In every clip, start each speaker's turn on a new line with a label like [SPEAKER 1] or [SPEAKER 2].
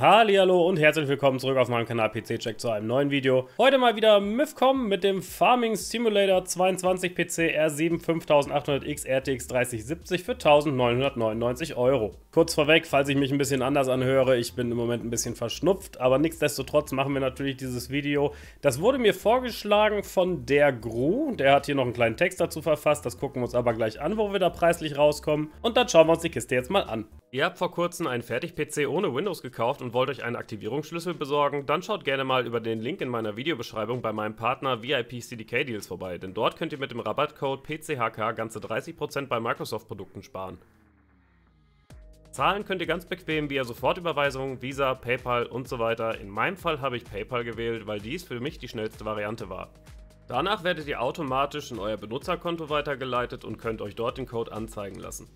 [SPEAKER 1] Hallo und herzlich willkommen zurück auf meinem Kanal PC Check zu einem neuen Video. Heute mal wieder MIFCOM mit dem Farming Simulator 22 PC R7 5800X RTX 3070 für 1999 Euro. Kurz vorweg, falls ich mich ein bisschen anders anhöre, ich bin im Moment ein bisschen verschnupft, aber nichtsdestotrotz machen wir natürlich dieses Video. Das wurde mir vorgeschlagen von der Gru, der hat hier noch einen kleinen Text dazu verfasst, das gucken wir uns aber gleich an, wo wir da preislich rauskommen und dann schauen wir uns die Kiste jetzt mal an. Ihr habt vor kurzem einen Fertig-PC ohne Windows gekauft und wollt euch einen Aktivierungsschlüssel besorgen, dann schaut gerne mal über den Link in meiner Videobeschreibung bei meinem Partner VIP CDK Deals vorbei, denn dort könnt ihr mit dem Rabattcode PCHK ganze 30% bei Microsoft-Produkten sparen. Zahlen könnt ihr ganz bequem via Sofortüberweisung, Visa, PayPal und so weiter. In meinem Fall habe ich PayPal gewählt, weil dies für mich die schnellste Variante war. Danach werdet ihr automatisch in euer Benutzerkonto weitergeleitet und könnt euch dort den Code anzeigen lassen.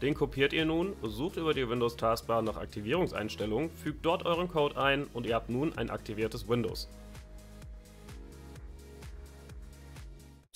[SPEAKER 1] Den kopiert ihr nun, sucht über die Windows Taskbar nach Aktivierungseinstellungen, fügt dort euren Code ein und ihr habt nun ein aktiviertes Windows.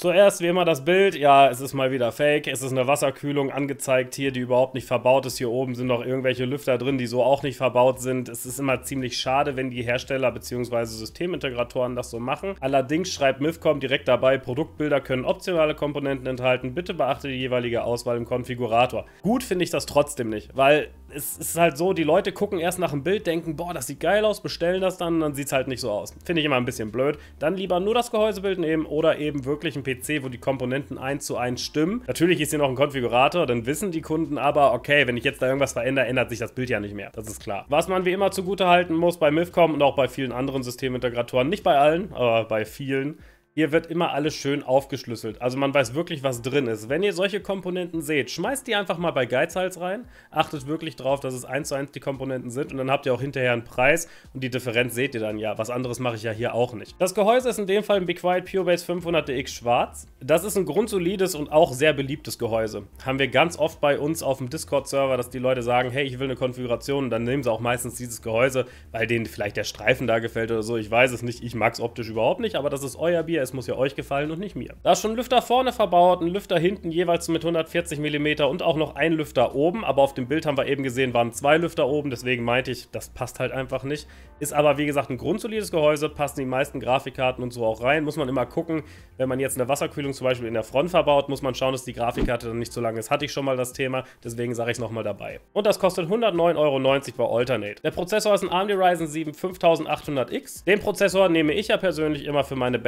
[SPEAKER 1] Zuerst wie immer das Bild, ja, es ist mal wieder fake, es ist eine Wasserkühlung angezeigt hier, die überhaupt nicht verbaut ist. Hier oben sind noch irgendwelche Lüfter drin, die so auch nicht verbaut sind. Es ist immer ziemlich schade, wenn die Hersteller bzw. Systemintegratoren das so machen. Allerdings schreibt MIFCOM direkt dabei, Produktbilder können optionale Komponenten enthalten. Bitte beachte die jeweilige Auswahl im Konfigurator. Gut finde ich das trotzdem nicht, weil es ist halt so, die Leute gucken erst nach dem Bild, denken, boah, das sieht geil aus, bestellen das dann, dann sieht es halt nicht so aus. Finde ich immer ein bisschen blöd. Dann lieber nur das Gehäusebild nehmen oder eben wirklich ein PC, wo die Komponenten eins zu eins stimmen. Natürlich ist hier noch ein Konfigurator, dann wissen die Kunden aber, okay, wenn ich jetzt da irgendwas verändere, ändert sich das Bild ja nicht mehr. Das ist klar. Was man wie immer zugute halten muss bei MIFCOM und auch bei vielen anderen Systemintegratoren, nicht bei allen, aber bei vielen, hier wird immer alles schön aufgeschlüsselt. Also man weiß wirklich, was drin ist. Wenn ihr solche Komponenten seht, schmeißt die einfach mal bei Geizhals rein. Achtet wirklich drauf, dass es eins zu eins die Komponenten sind. Und dann habt ihr auch hinterher einen Preis. Und die Differenz seht ihr dann ja. Was anderes mache ich ja hier auch nicht. Das Gehäuse ist in dem Fall ein Be Quiet PureBase 500DX schwarz. Das ist ein grundsolides und auch sehr beliebtes Gehäuse. Haben wir ganz oft bei uns auf dem Discord-Server, dass die Leute sagen, hey, ich will eine Konfiguration. Und dann nehmen sie auch meistens dieses Gehäuse, weil denen vielleicht der Streifen da gefällt oder so. Ich weiß es nicht. Ich mag es optisch überhaupt nicht. Aber das ist euer Bier es muss ja euch gefallen und nicht mir. Da ist schon ein Lüfter vorne verbaut, ein Lüfter hinten jeweils mit 140 mm und auch noch ein Lüfter oben, aber auf dem Bild haben wir eben gesehen, waren zwei Lüfter oben, deswegen meinte ich, das passt halt einfach nicht. Ist aber wie gesagt ein grundsolides Gehäuse, passen die meisten Grafikkarten und so auch rein, muss man immer gucken, wenn man jetzt eine Wasserkühlung zum Beispiel in der Front verbaut, muss man schauen, dass die Grafikkarte dann nicht zu lang ist. Hatte ich schon mal das Thema, deswegen sage ich es nochmal dabei. Und das kostet 109,90 Euro bei Alternate. Der Prozessor ist ein AMD Ryzen 7 5800X. Den Prozessor nehme ich ja persönlich immer für meine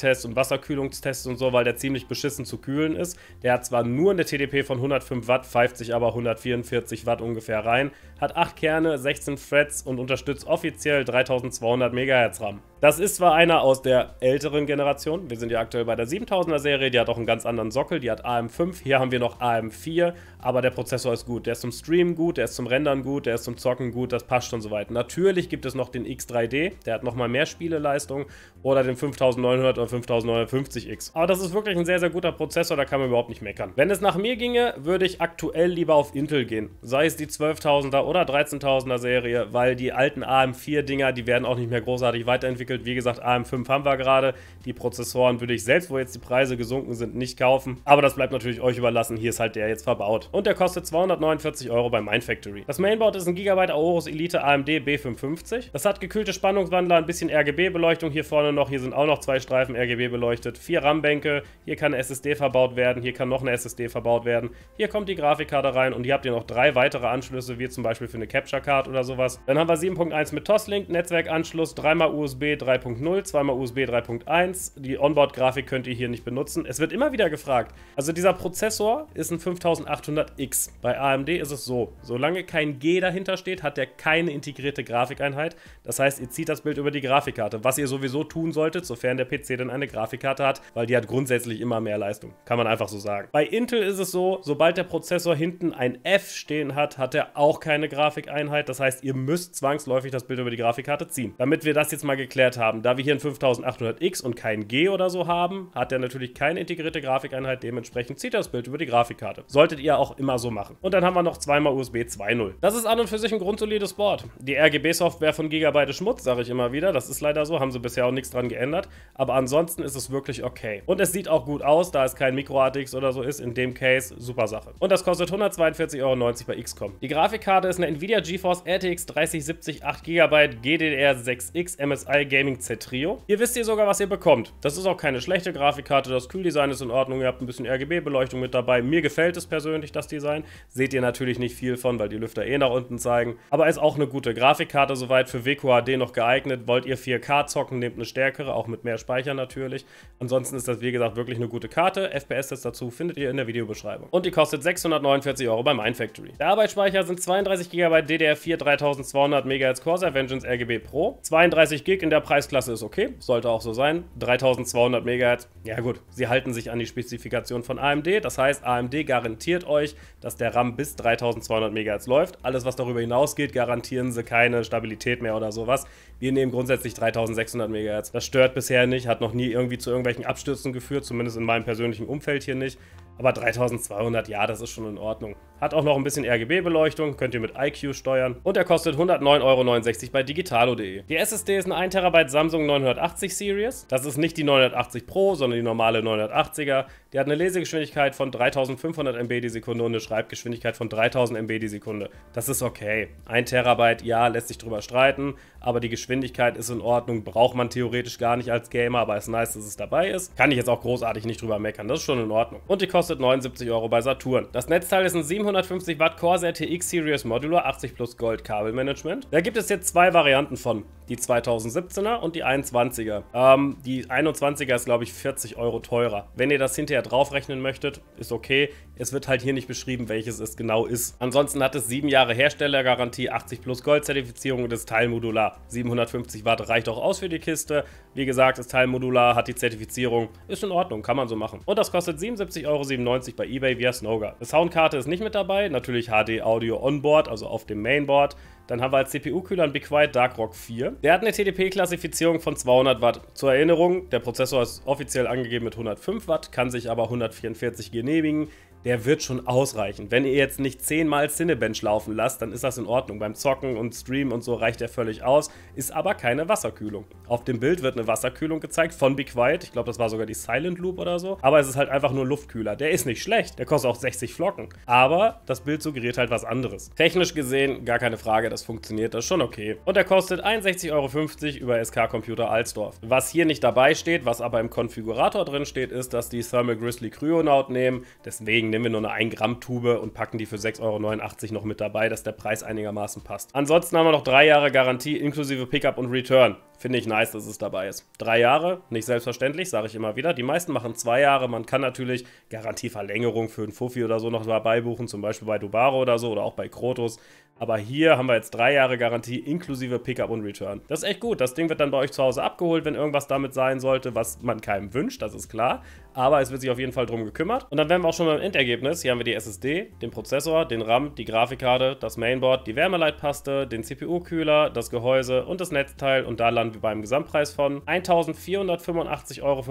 [SPEAKER 1] Benchmark-Tests und Wasserkühlungstests und so, weil der ziemlich beschissen zu kühlen ist. Der hat zwar nur eine TDP von 105 Watt, pfeift sich aber 144 Watt ungefähr rein, hat 8 Kerne, 16 Threads und unterstützt offiziell 3200 MHz RAM. Das ist zwar einer aus der älteren Generation, wir sind ja aktuell bei der 7000er Serie, die hat auch einen ganz anderen Sockel, die hat AM5, hier haben wir noch AM4, aber der Prozessor ist gut. Der ist zum Streamen gut, der ist zum Rendern gut, der ist zum Zocken gut, das passt schon soweit. Natürlich gibt es noch den X3D, der hat nochmal mehr Spieleleistung oder den 5900 oder 5950X. Aber das ist wirklich ein sehr, sehr guter Prozessor, da kann man überhaupt nicht meckern. Wenn es nach mir ginge, würde ich aktuell lieber auf Intel gehen. Sei es die 12.000er oder 13.000er Serie, weil die alten AM4-Dinger, die werden auch nicht mehr großartig weiterentwickelt. Wie gesagt, AM5 haben wir gerade. Die Prozessoren würde ich selbst, wo jetzt die Preise gesunken sind, nicht kaufen. Aber das bleibt natürlich euch überlassen. Hier ist halt der jetzt verbaut. Und der kostet 249 Euro bei Mindfactory. Das Mainboard ist ein GB Aorus Elite AMD B550. Das hat gekühlte Spannungswandler, ein bisschen RGB-Beleuchtung hier vorne noch. Hier sind auch noch zwei Streifen RGB beleuchtet. Vier RAM-Bänke. Hier kann eine SSD verbaut werden. Hier kann noch eine SSD verbaut werden. Hier kommt die Grafikkarte rein und hier habt ihr noch drei weitere Anschlüsse, wie zum Beispiel für eine Capture Card oder sowas. Dann haben wir 7.1 mit Toslink, Netzwerkanschluss, dreimal USB 3.0, zweimal USB 3.1. Die Onboard-Grafik könnt ihr hier nicht benutzen. Es wird immer wieder gefragt. Also dieser Prozessor ist ein 5800X. Bei AMD ist es so, solange kein G dahinter steht, hat der keine integrierte Grafikeinheit. Das heißt, ihr zieht das Bild über die Grafikkarte, was ihr sowieso tun solltet, sofern der PC eine Grafikkarte hat, weil die hat grundsätzlich immer mehr Leistung. Kann man einfach so sagen. Bei Intel ist es so, sobald der Prozessor hinten ein F stehen hat, hat er auch keine Grafikeinheit. Das heißt, ihr müsst zwangsläufig das Bild über die Grafikkarte ziehen. Damit wir das jetzt mal geklärt haben, da wir hier ein 5800X und kein G oder so haben, hat er natürlich keine integrierte Grafikeinheit. Dementsprechend zieht er das Bild über die Grafikkarte. Solltet ihr auch immer so machen. Und dann haben wir noch zweimal USB 2.0. Das ist an und für sich ein grundsolides Board. Die RGB-Software von Gigabyte Schmutz, sage ich immer wieder. Das ist leider so, haben sie bisher auch nichts dran geändert. Aber ansonsten ansonsten ist es wirklich okay. Und es sieht auch gut aus, da es kein Micro-ATX oder so ist. In dem Case, super Sache. Und das kostet 142,90 Euro bei XCOM. Die Grafikkarte ist eine Nvidia GeForce RTX 3070 8 GB GDDR6X MSI Gaming Z Trio. Hier wisst ihr sogar, was ihr bekommt. Das ist auch keine schlechte Grafikkarte, das Kühldesign ist in Ordnung, ihr habt ein bisschen RGB-Beleuchtung mit dabei. Mir gefällt es persönlich, das Design. Seht ihr natürlich nicht viel von, weil die Lüfter eh nach unten zeigen. Aber ist auch eine gute Grafikkarte soweit für WQHD noch geeignet. Wollt ihr 4K zocken, nehmt eine stärkere, auch mit mehr Speicher natürlich. Ansonsten ist das, wie gesagt, wirklich eine gute Karte. FPS-Test dazu findet ihr in der Videobeschreibung. Und die kostet 649 Euro bei Mindfactory. Der Arbeitsspeicher sind 32 GB DDR4 3200 MHz Corsair Vengeance RGB Pro. 32 GB in der Preisklasse ist okay, sollte auch so sein. 3200 MHz, ja gut, sie halten sich an die Spezifikation von AMD. Das heißt, AMD garantiert euch, dass der RAM bis 3200 MHz läuft. Alles, was darüber hinausgeht, garantieren sie keine Stabilität mehr oder sowas. Wir nehmen grundsätzlich 3600 MHz. Das stört bisher nicht, hat noch nie irgendwie zu irgendwelchen Abstürzen geführt, zumindest in meinem persönlichen Umfeld hier nicht. Aber 3200, ja, das ist schon in Ordnung. Hat auch noch ein bisschen RGB-Beleuchtung, könnt ihr mit IQ steuern. Und er kostet 109,69 Euro bei digitalo.de. Die SSD ist ein 1 TB Samsung 980 Series. Das ist nicht die 980 Pro, sondern die normale 980er. Die hat eine Lesegeschwindigkeit von 3500 MB die Sekunde und eine Schreibgeschwindigkeit von 3000 MB die Sekunde. Das ist okay. 1 Terabyte, ja, lässt sich drüber streiten, aber die Geschwindigkeit ist in Ordnung. Braucht man theoretisch gar nicht als Gamer, aber ist nice, dass es dabei ist. Kann ich jetzt auch großartig nicht drüber meckern. Das ist schon in Ordnung. Und die kostet 79 Euro bei Saturn. Das Netzteil ist ein 750 Watt Corsair TX Series Modular 80 Plus Gold Kabelmanagement. Da gibt es jetzt zwei Varianten von. Die 2017er und die 21er. Ähm, die 21er ist, glaube ich, 40 Euro teurer. Wenn ihr das hinterher draufrechnen möchtet, ist okay. Es wird halt hier nicht beschrieben, welches es genau ist. Ansonsten hat es 7 Jahre Herstellergarantie, 80 plus Gold-Zertifizierung und ist Teilmodular. 750 Watt reicht auch aus für die Kiste. Wie gesagt, das Teil modular, hat die Zertifizierung. Ist in Ordnung, kann man so machen. Und das kostet 77,97 Euro bei eBay via Snowguard. Die Soundkarte ist nicht mit dabei, natürlich HD Audio Onboard, also auf dem Mainboard. Dann haben wir als CPU-Kühler einen Be Quiet Dark Rock 4. Der hat eine TDP-Klassifizierung von 200 Watt. Zur Erinnerung, der Prozessor ist offiziell angegeben mit 105 Watt, kann sich aber 144 genehmigen der wird schon ausreichen. Wenn ihr jetzt nicht zehnmal Cinebench laufen lasst, dann ist das in Ordnung. Beim Zocken und Streamen und so reicht der völlig aus, ist aber keine Wasserkühlung. Auf dem Bild wird eine Wasserkühlung gezeigt von Be Quiet. Ich glaube, das war sogar die Silent Loop oder so. Aber es ist halt einfach nur Luftkühler. Der ist nicht schlecht. Der kostet auch 60 Flocken. Aber das Bild suggeriert halt was anderes. Technisch gesehen, gar keine Frage, das funktioniert. Das ist schon okay. Und der kostet 61,50 Euro über SK Computer Alsdorf. Was hier nicht dabei steht, was aber im Konfigurator drin steht, ist, dass die Thermal Grizzly Cryonaut nehmen. Deswegen nehmen wir nur eine 1 Gramm Tube und packen die für 6,89 Euro noch mit dabei, dass der Preis einigermaßen passt. Ansonsten haben wir noch drei Jahre Garantie inklusive Pickup und Return. Finde ich nice, dass es dabei ist. Drei Jahre, nicht selbstverständlich, sage ich immer wieder. Die meisten machen zwei Jahre. Man kann natürlich Garantieverlängerung für einen Fuffi oder so noch dabei buchen, zum Beispiel bei Dubaro oder so oder auch bei Krotos. Aber hier haben wir jetzt drei Jahre Garantie inklusive Pickup und Return. Das ist echt gut. Das Ding wird dann bei euch zu Hause abgeholt, wenn irgendwas damit sein sollte, was man keinem wünscht, das ist klar. Aber es wird sich auf jeden Fall drum gekümmert. Und dann wären wir auch schon beim Endergebnis. Hier haben wir die SSD, den Prozessor, den RAM, die Grafikkarte, das Mainboard, die Wärmeleitpaste, den CPU-Kühler, das Gehäuse und das Netzteil. Und da landen wir beim Gesamtpreis von 1485,85 Euro.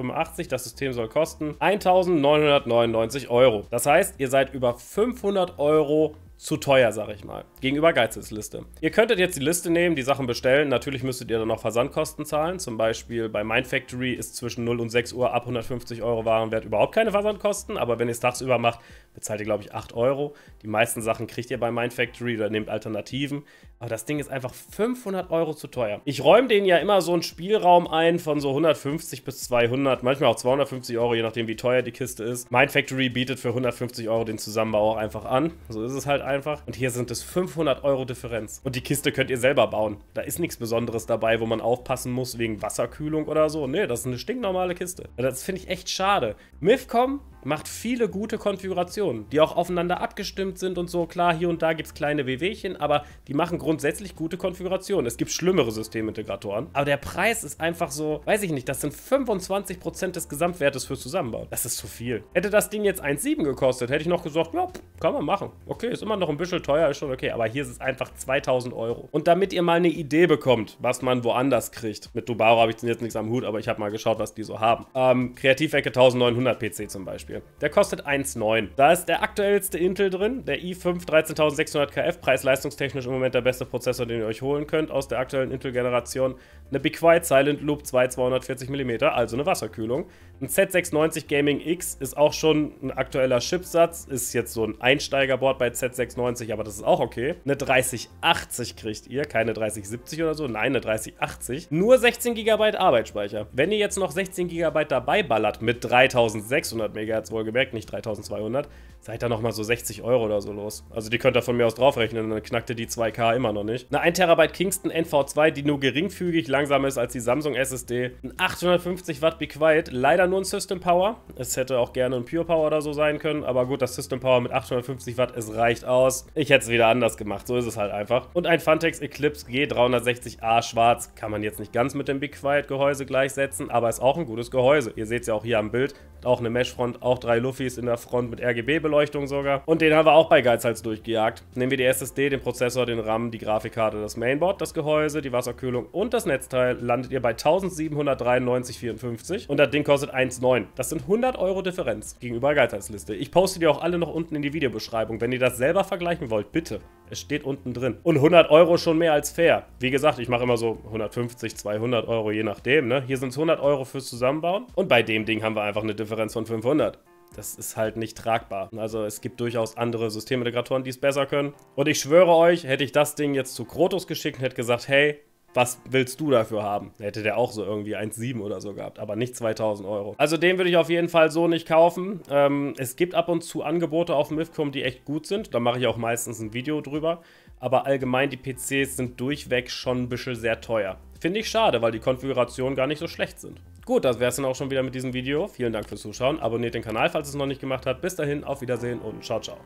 [SPEAKER 1] Das System soll kosten 1999 Euro. Das heißt, ihr seid über 500 Euro zu teuer, sag ich mal. Gegenüber Geizes Liste. Ihr könntet jetzt die Liste nehmen, die Sachen bestellen. Natürlich müsstet ihr dann noch Versandkosten zahlen. Zum Beispiel bei Mindfactory ist zwischen 0 und 6 Uhr ab 150 Euro Warenwert überhaupt keine Versandkosten. Aber wenn ihr es tagsüber macht, bezahlt ihr, glaube ich, 8 Euro. Die meisten Sachen kriegt ihr bei Mindfactory oder nehmt Alternativen. Aber das Ding ist einfach 500 Euro zu teuer. Ich räume denen ja immer so einen Spielraum ein von so 150 bis 200, manchmal auch 250 Euro, je nachdem wie teuer die Kiste ist. Mindfactory bietet für 150 Euro den Zusammenbau auch einfach an. So ist es halt einfach. Und hier sind es 500 Euro Differenz. Und die Kiste könnt ihr selber bauen. Da ist nichts Besonderes dabei, wo man aufpassen muss wegen Wasserkühlung oder so. Nee, das ist eine stinknormale Kiste. Das finde ich echt schade. Mifcom macht viele gute Konfigurationen, die auch aufeinander abgestimmt sind und so. Klar, hier und da gibt es kleine WWchen, aber die machen grundsätzlich gute Konfigurationen. Es gibt schlimmere Systemintegratoren, aber der Preis ist einfach so, weiß ich nicht, das sind 25% des Gesamtwertes fürs Zusammenbauen. Das ist zu viel. Hätte das Ding jetzt 1,7 gekostet, hätte ich noch gesagt, ja, kann man machen. Okay, ist immer noch ein bisschen teuer, ist schon okay, aber hier ist es einfach 2000 Euro. Und damit ihr mal eine Idee bekommt, was man woanders kriegt, mit Dubaro habe ich jetzt nichts am Hut, aber ich habe mal geschaut, was die so haben. Ähm, Kreativecke 1900 PC zum Beispiel. Beispiel. Der kostet 1,9. Da ist der aktuellste Intel drin, der i5 13600 KF, preis-leistungstechnisch im Moment der beste Prozessor, den ihr euch holen könnt aus der aktuellen Intel-Generation. Eine Be Quiet Silent Loop 2 240 mm, also eine Wasserkühlung. Ein Z690 Gaming X ist auch schon ein aktueller Chipsatz, ist jetzt so ein Einsteigerboard bei Z690, aber das ist auch okay. Eine 3080 kriegt ihr, keine 3070 oder so, nein, eine 3080. Nur 16 GB Arbeitsspeicher. Wenn ihr jetzt noch 16 GB dabei ballert mit 3600 MHz, wohlgemerkt, nicht 3200, seid ihr nochmal so 60 Euro oder so los. Also die könnt ihr von mir aus draufrechnen, dann knackt ihr die 2K immer noch nicht. Eine 1 TB Kingston NV2, die nur geringfügig langsamer ist als die Samsung SSD. Ein 850 Watt Be Quiet, leider nur ein System Power. Es hätte auch gerne ein Pure Power oder so sein können, aber gut, das System Power mit 850 Watt, es reicht aus. Ich hätte es wieder anders gemacht, so ist es halt einfach. Und ein Fantex Eclipse G360A schwarz, kann man jetzt nicht ganz mit dem Be Quiet Gehäuse gleichsetzen, aber ist auch ein gutes Gehäuse. Ihr seht es ja auch hier am Bild, auch eine Mesh-Front, auch drei Luffys in der Front mit RGB-Beleuchtung sogar. Und den haben wir auch bei Geizhals durchgejagt. Nehmen wir die SSD, den Prozessor, den RAM, die Grafikkarte, das Mainboard, das Gehäuse, die Wasserkühlung und das Netzteil, landet ihr bei 1793,54 und das Ding kostet 1,9. Das sind 100 Euro Differenz gegenüber Geizhalsliste. Ich poste die auch alle noch unten in die Videobeschreibung. Wenn ihr das selber vergleichen wollt, bitte. Es steht unten drin. Und 100 Euro schon mehr als fair. Wie gesagt, ich mache immer so 150, 200 Euro, je nachdem. Ne? Hier sind es 100 Euro fürs Zusammenbauen. Und bei dem Ding haben wir einfach eine Differenz von 500. Das ist halt nicht tragbar. Also es gibt durchaus andere Systemintegratoren, die es besser können. Und ich schwöre euch, hätte ich das Ding jetzt zu Krotos geschickt und hätte gesagt, hey, was willst du dafür haben? Hätte der auch so irgendwie 1,7 oder so gehabt, aber nicht 2000 Euro. Also den würde ich auf jeden Fall so nicht kaufen. Ähm, es gibt ab und zu Angebote auf Mifcom, die echt gut sind. Da mache ich auch meistens ein Video drüber. Aber allgemein die PCs sind durchweg schon ein bisschen sehr teuer. Finde ich schade, weil die Konfigurationen gar nicht so schlecht sind. Gut, das wäre es dann auch schon wieder mit diesem Video. Vielen Dank fürs Zuschauen. Abonniert den Kanal, falls es noch nicht gemacht habt. Bis dahin, auf Wiedersehen und ciao, ciao.